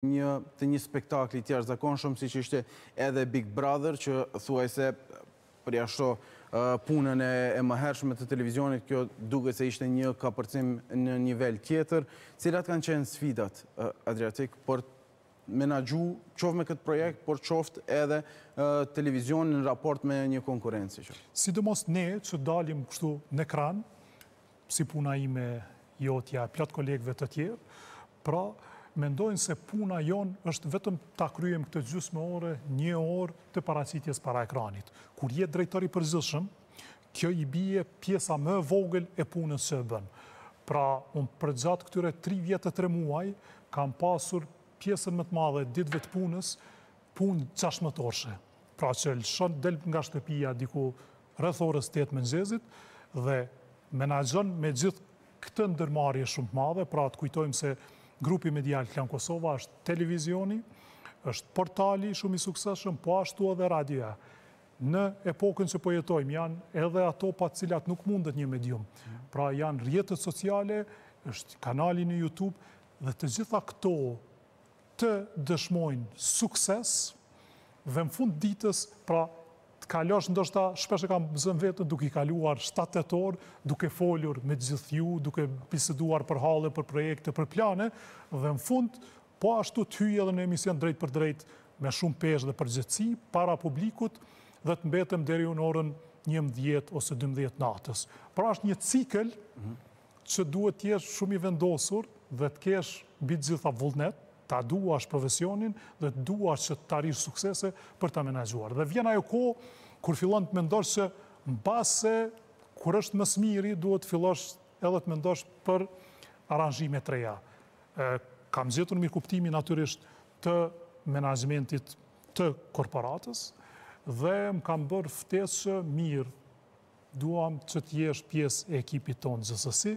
një të një spektakli të jashtëzakonshëm siç ishte edhe Big Brother që thuajse përjashtu punën e mëhershme të televizionit, kjo duket se ishte një kapërcim në nivel tjetër. Cilat kanë qenë sfidat Adriatik për me menaxhu qoftë me këtë projekt, por qoftë edhe televizionin në raport me një konkurrencë që. Sidomos ne që dalim kështu në ekran, si puna ime, jotja e plot kolegëve të tjerë, pra mendojnë se puna jonë është vetëm ta kryejmë këtë gjysmë ore, një orë të paraqitjes para ekranit. Kur je drejtor i përgjithshëm, kjo i bie pjesa më e vogël e punës që bën. Pra, unë përgjatë këtyre tri vjet e tre muaj kam pasur pjesën më të madhe ditëve të punës, punë 16 orëshe. pra që lëshon del nga shtëpia diku rreth orës tetë të mëngjesit dhe menaxhon me gjithë këtë ndërmarrje shumë të madhe, pra të kujtojmë se grupi medial Klan Kosova është televizioni, është portali shumë i suksesshëm, po ashtu edhe radioja. Në epokën që po jetojmë janë edhe ato pa të cilat nuk mundet një medium. Pra janë rrjetet sociale, është kanali në YouTube dhe të gjitha këto të dëshmojnë sukses dhe në fund të ditës, pra të kalosh ndoshta, shpesh e kam zënë veten duke i kaluar shtatë tetë orë duke folur me të gjithë ju, duke biseduar për halle, për projekte, për plane dhe në fund po ashtu të hyj edhe në emision drejtpërdrejt me shumë peshë dhe përgjegjësi para publikut dhe të mbetem deri në orën njëmbëdhjetë ose dymbëdhjetë natës. Pra është një cikël që duhet të jesh shumë i vendosur dhe të kesh mbi të gjitha vullnet, ta duash profesionin dhe të duash që të arrish suksese për ta menaxhuar. Dhe vjen ajo kohë kur fillon të mendosh që mbase kur është më së miri duhet të fillosh edhe të mendosh për aranzhime të reja. Kam gjetur mirëkuptimin natyrisht të menaxhmentit të korporatës dhe më kanë bërë ftesë që mirë, duam që të jesh pjesë e ekipit tonë gjithsesi,